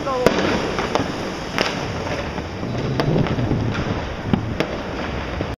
взялася.